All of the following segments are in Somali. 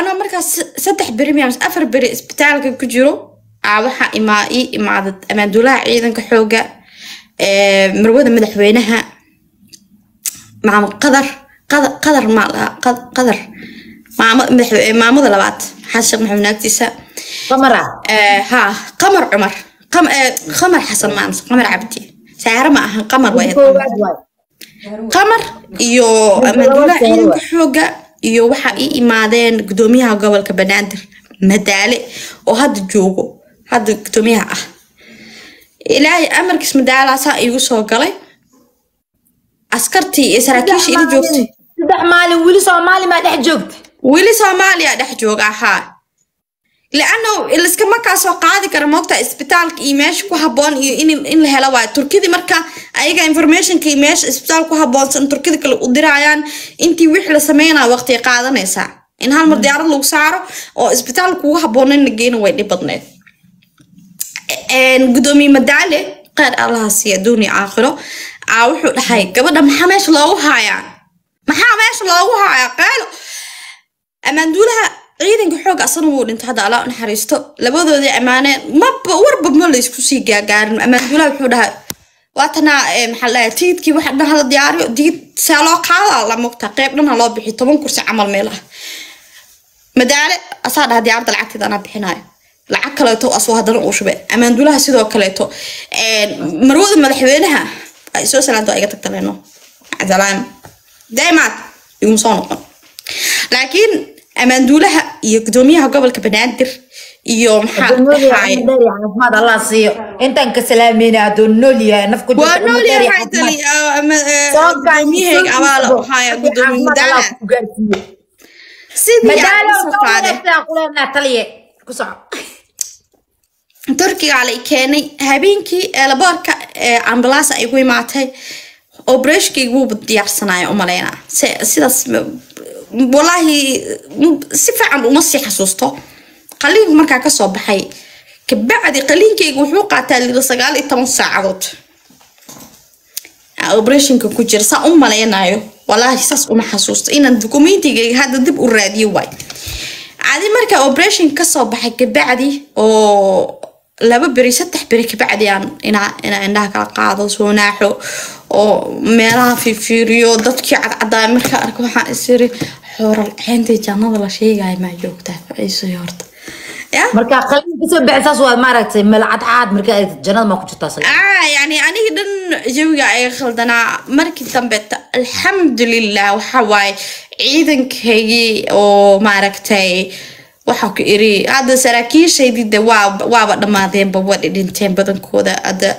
anoo markaas saddex beri miya afar beri isbitaalka ku jiro ah, a waxaa imaa ii imaaday amaanduulaha ciidanka xooga marwada madaxweynaha maamud qadar qadar maa maamada labaad xasan sheekh maxamed naagtiisa ha qamar cumar qamar xasan maamas qamar cabdi. Saare ma ahan qamar qamar. Iyo amaanduulaha ciidanka xooga iyo waxa ii imaadeen gudoomiyaha gobolka banaadir madaale oo hadda joogo hadda gudoomiyaha ah. Ilaahay amarkiis madaalaasaa iigu soo galay. Askartii iyo saraakiisha ila joogtay. Saddex maalin weli soomaali maa dhex joogta weli soomaaliya dhex jooga haa lianno liskama kaa soo qaadi kara moogta isbitaalka iyo meesha ku haboon iyo in, la helo waayo turkidii marka ayaga informationka iyo meesha isbitaal ku haboonsan turkida kale u dirayaan intii wixii la sameynaa waqti qaadanaysaa in hal mar diyaarad lagu saaro oo isbitaal kugu haboonan la geena way dhib badneed gudoomiye madaale qeer allaha siiya duuniya aakhiro aa wuxuu dhahay gabadha maxaa meesha loogu haayaa maxaa meesha ciidanka xoog asana wuu dhinto hadda allah u naxariisto labadoodii ammaaneen maba warba ma laysku sii gaagaarin. Ammaanduulaha wuxuu dhahay waatanaa eh, maxaa dhahay waxa dhan hala diyaariyo. Diid see loo qaadaa la mogta qeyb dhan ha loo bixiyo toban kursi camal meel madaale asaa dhaha diyaaradda lacagteeda anaa lacag kaleeto asoo haddana uu shube ammaanduulaha sidoo kaleeto een, marwada madaxweynaha ay soo salaanto iga tagtaleeno salaam daimaad iguma noqon. Laakiin ammaanduulaha iyo gudoomiyaha gobolka banaadir iyo maxaa dhahaye caafimaad allah siiyo intaan ka salaamayna hadduu nool yahay naf ku waa nool yahay tali gudoomiyahayga abaala u haya gudoomiye madaala sidii aan u soo qaaday taliye ku soco turkiga la i keenay habeenkii eelaboorka ambalaas ay gu imaatay obreshkayga wuuba diyaarsanaya umaleynaa sidaas walaahi si fiican uma sii xasuusto. Qaliinku markaa ka soo baxay. Kabacdi qaliinkayga wuxuu qaataa lila sagaal iyo toban saacadood. Operationka ku jira saa u maleynayo walaahi saas uma xasuusto. Inaan documentigayga hadda dib u raadiyo waay. Adi markaa operation ka soo baxay kabacdi oo laba beri saddex beri kabacdi aan inaa inaa indhaha kala qaado soo naaxo oo meelaha fiifiiriyo dadkii cadcadaa markaa arko waxaan isiri xooral ceyntii jannada la sheegaya maa joogtaa faciisay horta ya marka qalin ka soo baxay saas waa maaragtay malcadcaad marka ay jannada ma ku jirtaa sal ah yani aniga dhan jawiga ay khaldanaa markii dambe alxamdulilah waxa waaye ciidankaygii oo maaragtay waxa ku iri hadda saraakiishaydii de waa waaba dhammaadeenba waa dhinteen badankooda hadda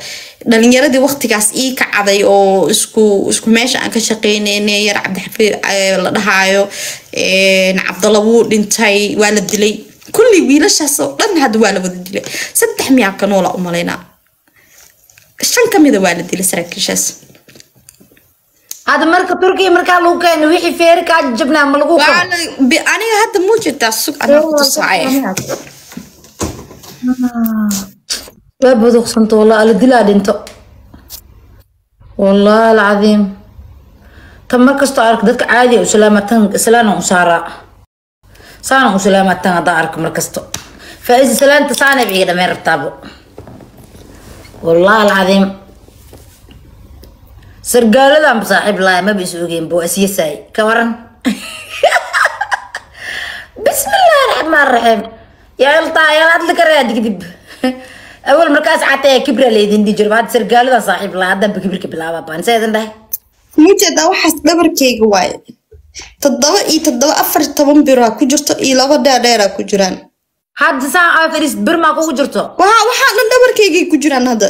dhalinyaradii waqtigaas ii kacday oo isku isku meesha aan ka shaqeyneyne yar cabdixafiid la dhahaayo cabdalla wuu dhintay waa la dilay. Kulli wiilashaas dhan hadda waa la wada dilay. Saddex miyaa ka noola umalaynaa shan ka mida waa la dilay saraakiishaas hadda marka turkiya markaa lagu keeno wixii feeri kaa jabnaa ma lagu aniga hadda muu jirtaa sug waa baduqsanta wallah ala dilaa dhinto. Wallahi alcadiim. Tan mar kastoo arko dadka caadiya u salaamatan islaana u saaraa. Saana u salaamatan haddaan arko mar kasto faa'iisa salaanta saanay iga dhameen rabtaabo wallahi alcadiim sargaaladan saaxiib laaya maba is ogeyn boasyasaay ka waran. Bismillahi raxmaan raxiim yaaltaayalaadla ka raadi kadib awal markaas catee kibra laydin dhi jirba. Hadda sargaaladan saaxiib laaya haddanba kibirka bilaabaa baan seedan dhahay mujeedaa waxaas dhabarkayga waaye. Toddoba iyo toddoba afar toban biraa ku jirto iyo laba dheerdheeraa ku jiraan. Hadda saa afris birmaa kugu jirto. Waxaa dhan dhabarkaygay ku jiraan hadda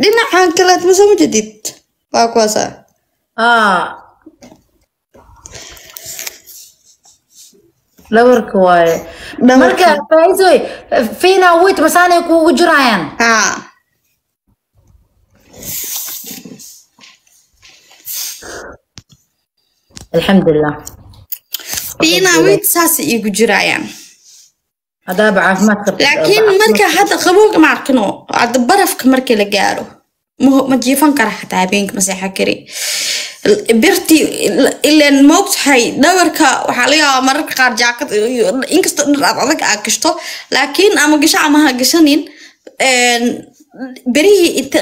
dhinacan kalead ma soo jedid waa kuwaasa lawarka waaye marka faisoy fina wit masaanay kuugu jirayaan alxamdulilah fina wit saasay iigu jirayaan hadaaba caafimaadkalaakiin marka hadda qabowga maarkino hadda barafka marka la gaaro ma jiifan kara xataa habeenka maseexa kari birtii ileen moogtahay dhabarka waxaa laga yaabaa mararka qaar jaakad inkastoo dhar aad adag aa gashto laakiin ama gasho ama ha gashanin berihii inta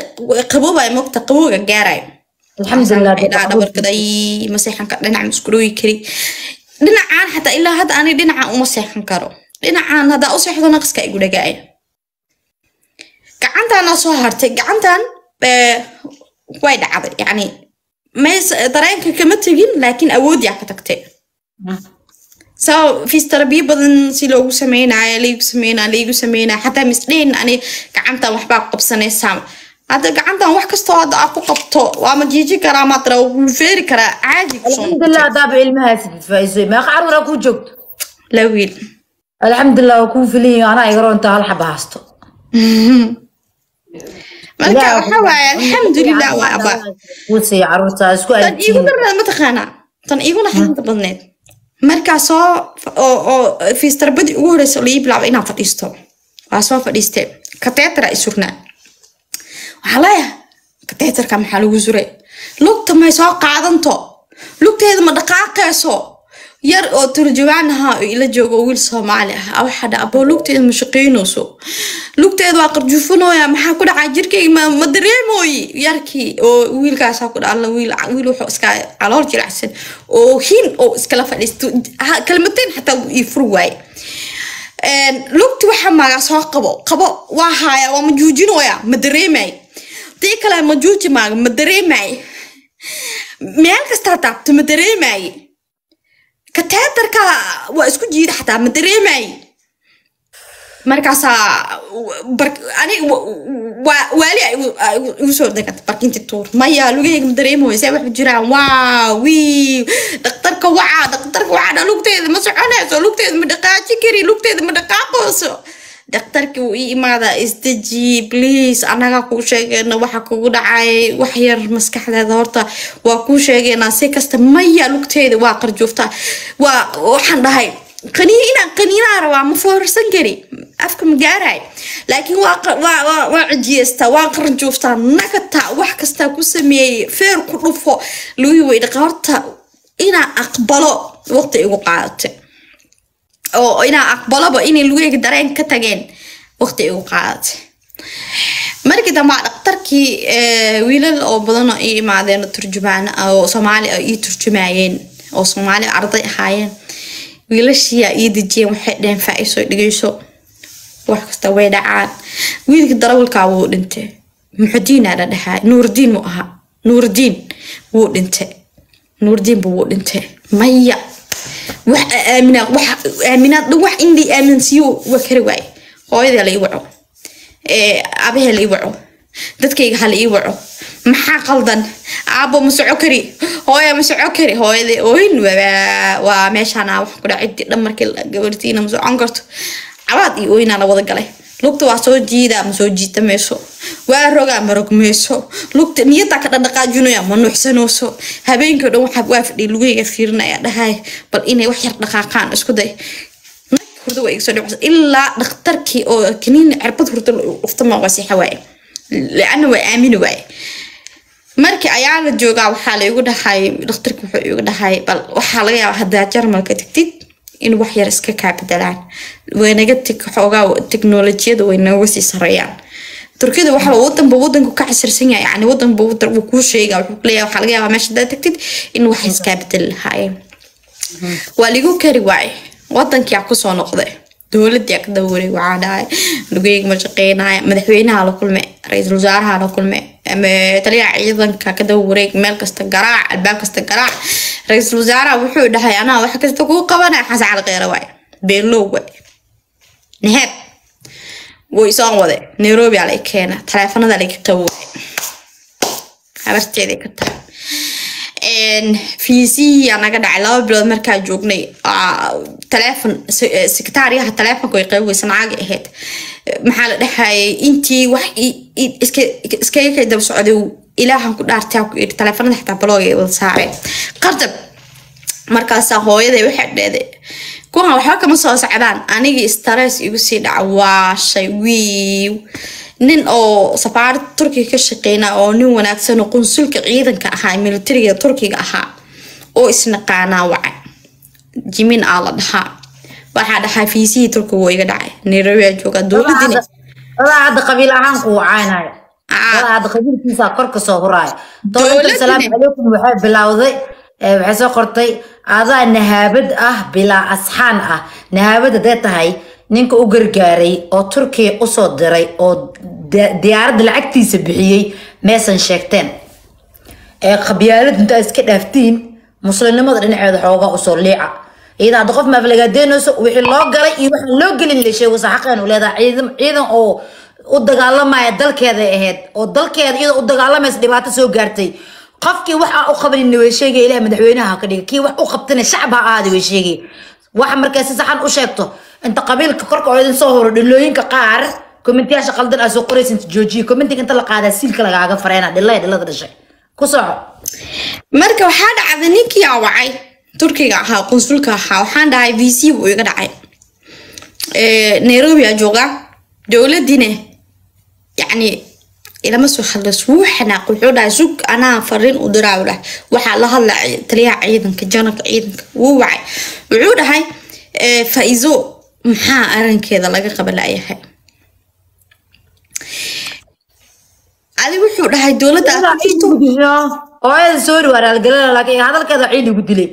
qaboobay moogta qabowga gaarayo alxamdulilah dhabarkaday maseexan kara dhinac maskurooyi kari dhinacaan xataa ilaa hadda ani dhinacan uma seexan karo dhinacaan haddaa u seexdo naqaska igu dhagaaya gacantaana soo hartay. Gacantan eh, way dhacday. Yacni mays dareenka kama tegin laakiin awoodyaa ka tagtay. Sao fiistarabiyo badan si loogu sameynaayo laygu sameynaa laygu sameynaa. Xataa misdheyn ani gacantan waxbaa qabsanaysaa hadda gacantan wax kastoo hadda aad ku qabto waa ma jiiji karaa wuu feeri karaa. Caadi alxamdulilah haddaaba ilmahaa sidid faa'iiso meeqa carruuraa kuu joogto. La wiil alxamdulilah waa kuu filayo anaa iga roonta hal xaba haysto marka waxa waaye alxamdulilah waa abaa. wusay carruurta isku tan iigu adtiin darneed mataqaanaa tan iigu naxdinta badneed. Markaa soo oo oo fiistarbadii ugu horeysa oo la ii bilaabay inaan fadhiisto. Waa soo fadhiiste kateetara i surnaa waxaa leeyahay kateetarka maxaa lagu suray? Lugta may soo qaadanto. Lugteeda ma dhaqaaqayso yar oo turjawaan ahaa ila joogo wiil soomaali ah. Waxaa dha aboo lugteeda ma shaqaynayso waa qarjuufanooya maxaa ku dhacaa jirkayga ma, dareemooyi yarkii oo wiilkaasaa ku dhaala wiil wuxuu iska calool jiracsan oo hin oo iskala fadhiisto. Kalmateen xataa ii furi waaye. Lugti waxa maaga soo qabo. Qabo waa haya waa ma ma dareemay tii kale ma maaga. Ma dareemay meel kastaa taabto ma dareemay kateetarka waa isku jiida xataa ma dareemay? Markaasaa waali igu- soo deganta barkinti tuur. Maya lugaheyga ma dareemoy waxba jiraan. Waa wii dhaktarka wacaa dhaktarka wacaa lugteeda ma soconayso lugteeda ma dhaqaaji kari lugteeda ma dhaqaaqayso dhaktarkii wuu ii imaadaa isdeji please annagaa kuu sheegayna waxa kugu dhacay. Wax yar maskaxdeeda horta waa kuu sheegaynaa si kasta maya lugteeda waa qarjooftaa waa waxaan dhahay qaniin inaan qaniinaa rabaa ma foorarsan kari. Afka ma gaaraay. Laakiin waa cijiyeystaa waa qarjooftaa nagata wax kastaa ku sameeyey feer ku dhufo. Lugi way dhaqa horta inaan aqbalo waqti igu qaadatay oo inaan aqbaloba inay lugeyga dareen ka tageen waqti igu qaadatay markii dambe dhaktarkii wiilal oo badan oo ii imaadeen oo turjumaan oo soomaali ah ii turjumaayeen oo soomaali arday ahaayeen wiilashiyaa ii dejiyeen waxay dheheen faa-iso wax kasta way dhacaan wiilka darawalkaa wuu dhintay muxudiinaa la nuurdiin mu ahaa nuurdiin wuu dhintay nuurdiinba wuu dhintay maya wax aaminaa wax aaminaad wax in lii aaminsiiyo waa kari waaye hooyada la ii waco. Ee aabahee la ii waco. Dadkayga ha la ii waco. Maxaa qaldan? Aabo ma soco kari. Hooya ma soco kari. Hooyada ooyin waa meeshaana wax ku dhan markii gabartiina ma socon karto. Cabaad iyo ooyinaa la wada galay lugta waa soo jiidaa ma soo jiita mayso waa rogaa ma rogmayso lugta niyadaa ka dhaqdhaqaajinaya ma nuuxsanayso habeenkii dhan waxaa waa fadhiya lugahayga fiirinaya dhahay bal inay wax yar dhaqaaqaan isku day nag hurdo waa iga soo ilaa dhakhtarkii oo kaniin cirbad hurdo uftama waa waaye laana waa aamini waaye markii ayaa la joogaa waxaa laygu dhahay dhakhtarki wuxuu igu dhahay bal waxaa laga yaabaa haddaa jarmalka tagtid in wax yar iska kaa bedelaan waynaga xoogaa teknolojiyada way nooga sii sareeyaan turkiyada waxa wadanba wadanku ka casirsan yahay yani wadanba wadan wuu kuu sheegaa wuxuu kuleeyahay waxaa laga yaabaa meesha haddaa tagtid in wax iskaa bedeli lahaayeen. Waa ligu kari waaye wadankia ku soo noqday dowladii ka dawaray waxaa dhahay lugeyga ma shaqeynaya madaxweynaha la kulme ra'iisul wasaaraha la kulme taliyaha ciidanka ka dawaray meel kasta garaac albaab kasta garaac ra'iisul wasaaraha wuxuu dhahay anaa wax kasta kuu qabanaya xasan cali kheyre waaye beelow waaye naheeb way soo wade nairobi aa lay keena taleefanada laga qaboobay habarteeday ka tahay fiisihii aa naga dhacay laba bilood markaa joognay. Aa, taleefon se- eh, taleefonka way qayb weysan caagi ahayd. Maxaa la dhahayay? Intii wax iskaga kay daba socday ilaahan ku dhaartaa ku iri taleefanada xitaa balooga wada saareen. Qardab markaasaa hooyaday waxay dheeday kuwan waxba kama soo socdaan. Anigii stress igu sii dhaca waashay wiiw. Nin oo safaarada turkiga ka shaqeyna oo nin wanaagsan oo qunsulka ciidanka ahaa militariga turkiga ahaa oo isnaqaanaa wacay. Jimin aa la dhahaa. Waxaa dhahaa fiisihii turkiga waa iga dhacay. Nairobi aa joogaa dowladina hadda qabiil ahaan ku wacaynaya dadaa hadda qabiilkiisa kor ka soo huraaya. Dowladda asalaamu calaykum waxay soo qortay adaa nahaabad ah bilaa asxaan ah. Nahaabad hadday tahay ninka u gargaaray oo turkiya u soo diray oo di- diyaaradda lacagtiisa bixiyey meesan sheegteen. Ee qabyaalad intaa iska dhaaftiin muslimnimada dhinaceeda xoogaa u soo liica. Iyada hadda qof maaflagaadeynayso wixii loo galay iyo waxaan loo gelin la sheego saxaqeen u leedahay. Ciidan ciidan oo u dagaalamaya dalkeeda ahayd oo dalkeeda iyadoo u dagaalamaysa dhibaato soo gaartay qofkii wax aan u qabanina way sheegay ilaah madaxweynaha ha ka dhiga kii wax u qabtana shacab ha ahaada way sheegay. Wax markay si saxan u sheegto. Inta qabiilka korka oo idin soo horo dhilooyinka qaar kommentiyaasha qaldan aa soo qoraysa inta joojiya kommentiga inta la qaadaa siilka lagaaga fareena dhilay dhilada dhashay. Ku soco marka waxaa dhacday ninkii aa wacay turkiga ahaa qunsulka ahaa waxaan dhahay v c buu iga dhacay. Nairobi aa joogaa. Dowladdiina yacni ilama soo hadlas wuu xanaaq wuxuu dhahay sug anaa fariin u diraa dhahay waxaa la hadla taliyaha ciidanka janarka ciidanka wuu wacay wuxuu dhahay faizo maxaa arinkeeda laga qaba la'yahay adi wuxuu dhahay dowladda aad ku jirto soori raalgelina laakiin hadalkeeda ciid igu dilay